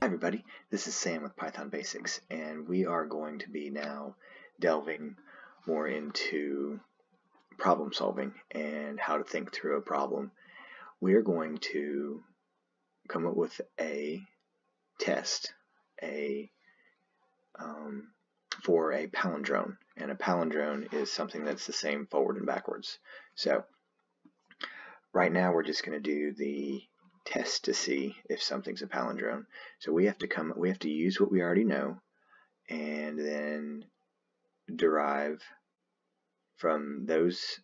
Hi everybody, this is Sam with Python Basics and we are going to be now delving more into problem solving and how to think through a problem. We are going to come up with a test a um, for a palindrome and a palindrome is something that's the same forward and backwards. So right now we're just going to do the test to see if something's a palindrome. So we have to come, we have to use what we already know and then derive from those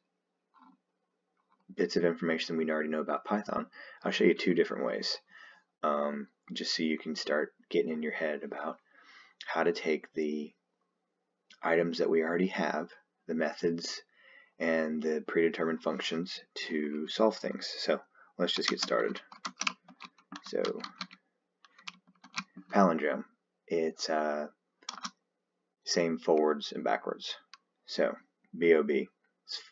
bits of information we already know about Python. I'll show you two different ways, um, just so you can start getting in your head about how to take the items that we already have, the methods, and the predetermined functions to solve things. So let's just get started. So palindrome, it's uh, same forwards and backwards. So BOB,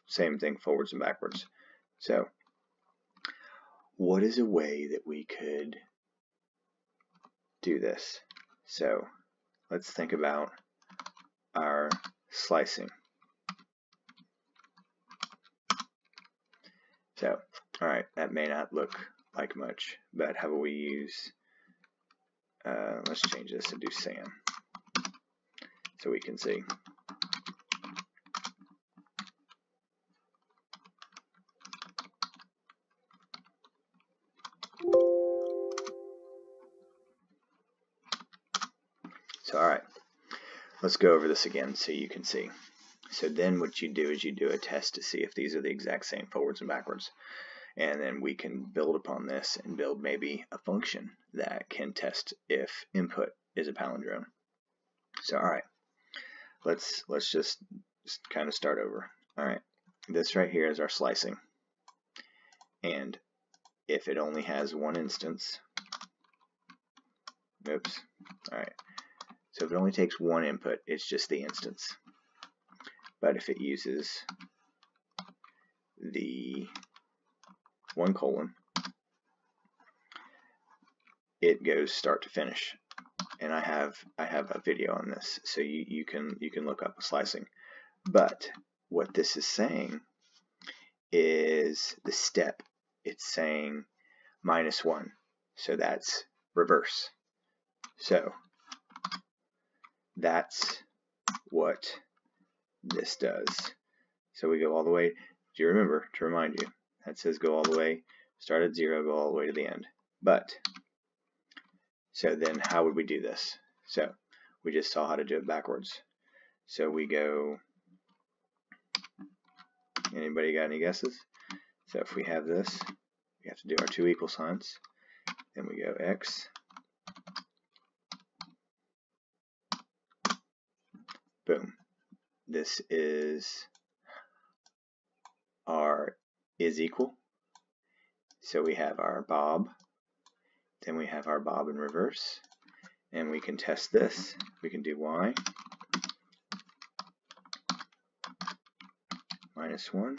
same thing forwards and backwards. So what is a way that we could do this? So let's think about our slicing. So, alright, that may not look like much, but how about we use, uh, let's change this and do Sam so we can see. So, alright, let's go over this again so you can see. So then what you do is you do a test to see if these are the exact same forwards and backwards and then we can build upon this and build maybe a function that can test if input is a palindrome. So all right, let's let's just kind of start over. All right, this right here is our slicing, and if it only has one instance, oops, all right. So if it only takes one input, it's just the instance. But if it uses the one colon, it goes start to finish. And I have I have a video on this, so you, you can you can look up slicing. But what this is saying is the step. It's saying minus one, so that's reverse. So that's what this does. So we go all the way. Do you remember to remind you? That says go all the way, start at zero, go all the way to the end. But, so then how would we do this? So, we just saw how to do it backwards. So we go, anybody got any guesses? So if we have this, we have to do our two equal signs. Then we go x. Boom. This is is equal. So we have our bob, then we have our bob in reverse, and we can test this. We can do y minus 1,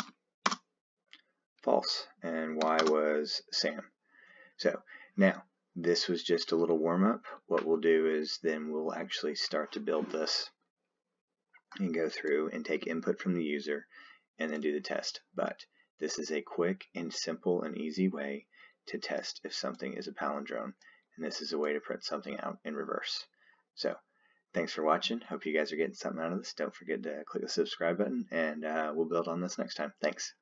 false, and y was Sam. So now, this was just a little warm-up. What we'll do is then we'll actually start to build this and go through and take input from the user and then do the test. But this is a quick and simple and easy way to test if something is a palindrome, and this is a way to print something out in reverse. So, thanks for watching. Hope you guys are getting something out of this. Don't forget to click the subscribe button, and uh, we'll build on this next time. Thanks.